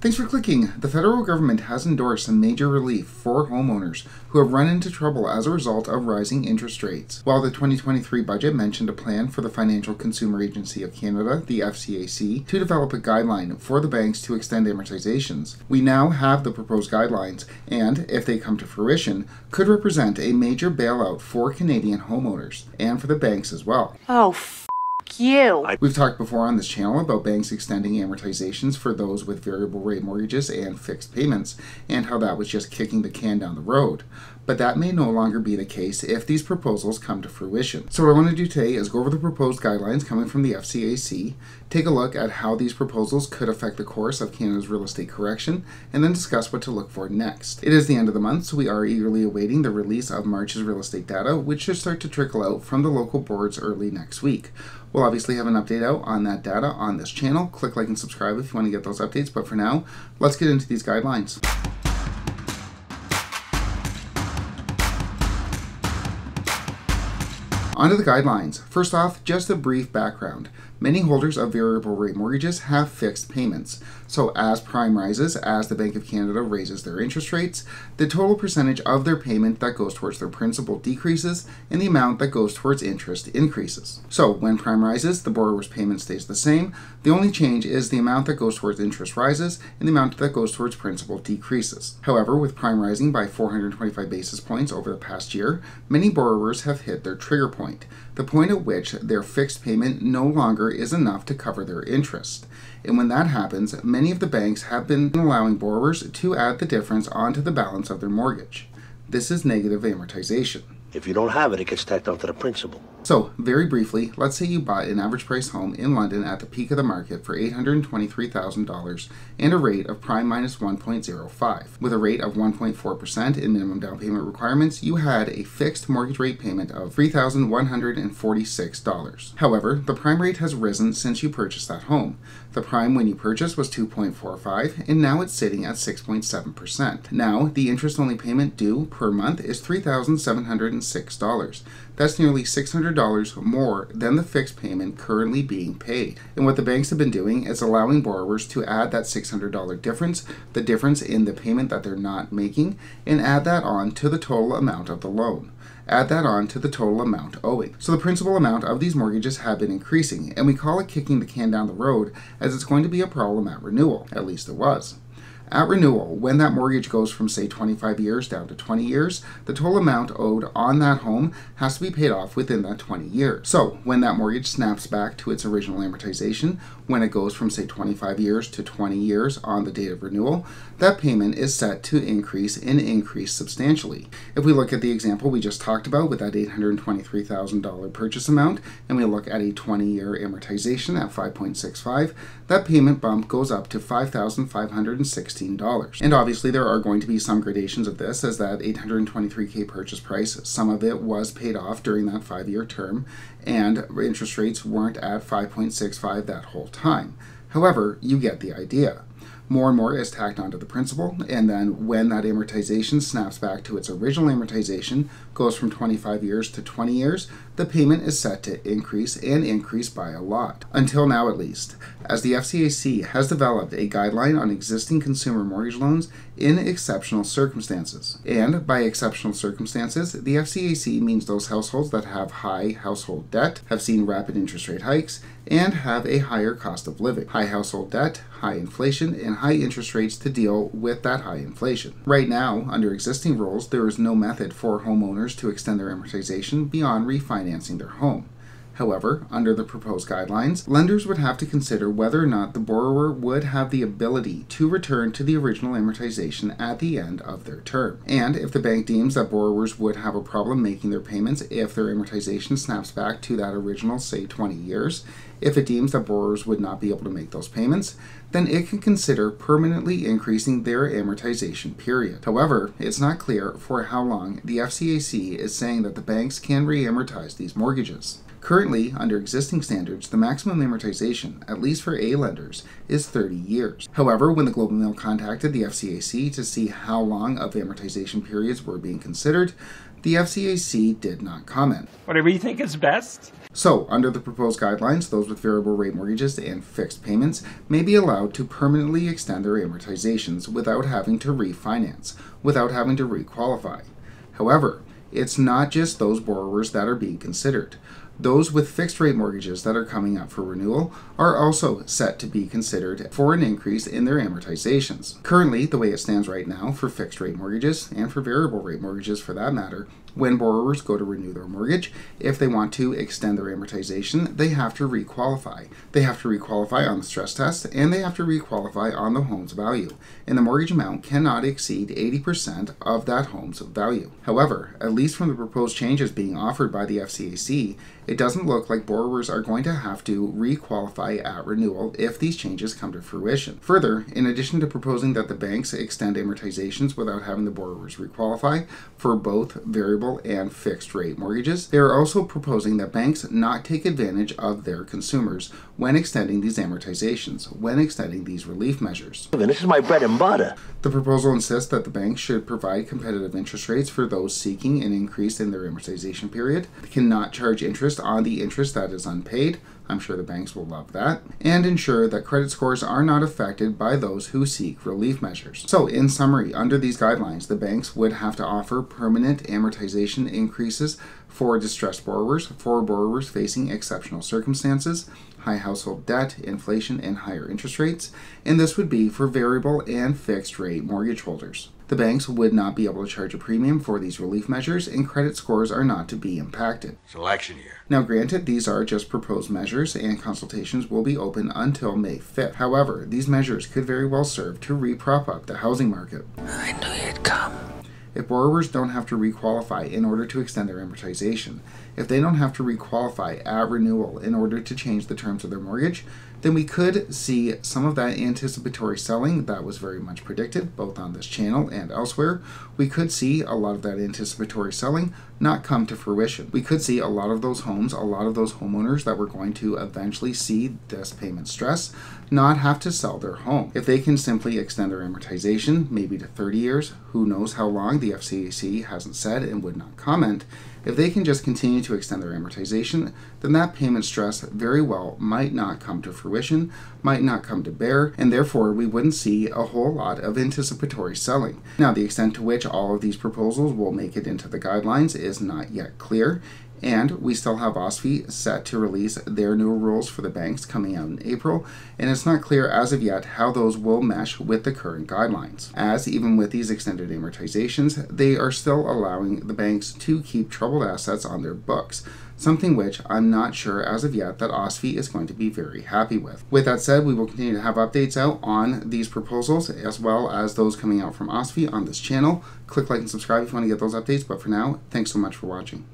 Thanks for clicking. The federal government has endorsed some major relief for homeowners who have run into trouble as a result of rising interest rates. While the 2023 budget mentioned a plan for the Financial Consumer Agency of Canada, the FCAC, to develop a guideline for the banks to extend amortizations, we now have the proposed guidelines and, if they come to fruition, could represent a major bailout for Canadian homeowners and for the banks as well. Oh, you. We've talked before on this channel about banks extending amortizations for those with variable rate mortgages and fixed payments, and how that was just kicking the can down the road. But that may no longer be the case if these proposals come to fruition. So, what I want to do today is go over the proposed guidelines coming from the FCAC, take a look at how these proposals could affect the course of Canada's real estate correction, and then discuss what to look for next. It is the end of the month, so we are eagerly awaiting the release of March's real estate data, which should start to trickle out from the local boards early next week. We'll obviously have an update out on that data on this channel. Click like and subscribe if you want to get those updates. But for now, let's get into these guidelines. Onto the guidelines. First off, just a brief background. Many holders of variable rate mortgages have fixed payments. So, as prime rises, as the Bank of Canada raises their interest rates, the total percentage of their payment that goes towards their principal decreases and the amount that goes towards interest increases. So, when prime rises, the borrower's payment stays the same. The only change is the amount that goes towards interest rises and the amount that goes towards principal decreases. However, with prime rising by 425 basis points over the past year, many borrowers have hit their trigger point, the point at which their fixed payment no longer is enough to cover their interest. And when that happens, many of the banks have been allowing borrowers to add the difference onto the balance of their mortgage. This is negative amortization. If you don't have it, it gets tacked onto the principal. So, very briefly, let's say you bought an average price home in London at the peak of the market for $823,000 and a rate of prime minus 1.05. With a rate of 1.4% in minimum down payment requirements, you had a fixed mortgage rate payment of $3,146. However, the prime rate has risen since you purchased that home. The prime when you purchased was 2.45 and now it's sitting at 6.7%. Now, the interest only payment due per month is $3,706. That's nearly $600 more than the fixed payment currently being paid. And what the banks have been doing is allowing borrowers to add that $600 difference, the difference in the payment that they're not making, and add that on to the total amount of the loan add that on to the total amount owing. So the principal amount of these mortgages have been increasing, and we call it kicking the can down the road as it's going to be a problem at renewal. At least it was. At renewal, when that mortgage goes from, say, 25 years down to 20 years, the total amount owed on that home has to be paid off within that 20 years. So, when that mortgage snaps back to its original amortization, when it goes from, say, 25 years to 20 years on the date of renewal, that payment is set to increase and increase substantially. If we look at the example we just talked about with that $823,000 purchase amount, and we look at a 20 year amortization at 5.65, that payment bump goes up to $5,560 $16. And obviously, there are going to be some gradations of this, as that 823K purchase price, some of it was paid off during that five year term, and interest rates weren't at 5.65 that whole time. However, you get the idea more and more is tacked onto the principal, and then when that amortization snaps back to its original amortization, goes from 25 years to 20 years, the payment is set to increase and increase by a lot. Until now, at least, as the FCAC has developed a guideline on existing consumer mortgage loans in exceptional circumstances. And by exceptional circumstances, the FCAC means those households that have high household debt, have seen rapid interest rate hikes, and have a higher cost of living. High household debt, high inflation, and high interest rates to deal with that high inflation. Right now, under existing rules, there is no method for homeowners to extend their amortization beyond refinancing their home. However, under the proposed guidelines, lenders would have to consider whether or not the borrower would have the ability to return to the original amortization at the end of their term. And if the bank deems that borrowers would have a problem making their payments if their amortization snaps back to that original, say, 20 years, if it deems that borrowers would not be able to make those payments, then it can consider permanently increasing their amortization period. However, it's not clear for how long the FCAC is saying that the banks can re amortize these mortgages. Currently, under existing standards, the maximum amortization, at least for A lenders, is 30 years. However, when the Globe and Mail contacted the FCAC to see how long of amortization periods were being considered, the FCAC did not comment. Whatever you think is best. So, under the proposed guidelines, those with variable rate mortgages and fixed payments may be allowed to permanently extend their amortizations without having to refinance, without having to requalify. However, it's not just those borrowers that are being considered. Those with fixed rate mortgages that are coming up for renewal are also set to be considered for an increase in their amortizations. Currently, the way it stands right now for fixed rate mortgages and for variable rate mortgages for that matter, when borrowers go to renew their mortgage, if they want to extend their amortization, they have to requalify. They have to requalify on the stress test and they have to requalify on the home's value. And the mortgage amount cannot exceed 80% of that home's value. However, at least from the proposed changes being offered by the FCAC, it doesn't look like borrowers are going to have to requalify at renewal if these changes come to fruition. Further, in addition to proposing that the banks extend amortizations without having the borrowers requalify for both variable and fixed rate mortgages, they are also proposing that banks not take advantage of their consumers when extending these amortizations, when extending these relief measures. This is my bread and butter. The proposal insists that the banks should provide competitive interest rates for those seeking an increase in their amortization period, they cannot charge interest on the interest that is unpaid. I'm sure the banks will love that. And ensure that credit scores are not affected by those who seek relief measures. So, in summary, under these guidelines, the banks would have to offer permanent amortization increases for distressed borrowers, for borrowers facing exceptional circumstances, high household debt, inflation, and higher interest rates, and this would be for variable and fixed rate mortgage holders. The banks would not be able to charge a premium for these relief measures, and credit scores are not to be impacted. It's election year. Now, granted, these are just proposed measures, and consultations will be open until May 5th. However, these measures could very well serve to re-prop up the housing market. I knew you'd come. If borrowers don't have to requalify in order to extend their amortization, if they don't have to requalify at renewal in order to change the terms of their mortgage, then we could see some of that anticipatory selling that was very much predicted, both on this channel and elsewhere. We could see a lot of that anticipatory selling not come to fruition. We could see a lot of those homes, a lot of those homeowners that were going to eventually see this payment stress not have to sell their home. If they can simply extend their amortization, maybe to 30 years, who knows how long the FCAC hasn't said and would not comment, if they can just continue to extend their amortization, then that payment stress very well might not come to fruition, might not come to bear, and therefore we wouldn't see a whole lot of anticipatory selling. Now, the extent to which all of these proposals will make it into the guidelines is not yet clear. And we still have OSFI set to release their new rules for the banks coming out in April, and it's not clear as of yet how those will mesh with the current guidelines. As even with these extended amortizations, they are still allowing the banks to keep troubled assets on their books, something which I'm not sure as of yet that OSFI is going to be very happy with. With that said, we will continue to have updates out on these proposals as well as those coming out from OSFI on this channel. Click like and subscribe if you want to get those updates, but for now, thanks so much for watching.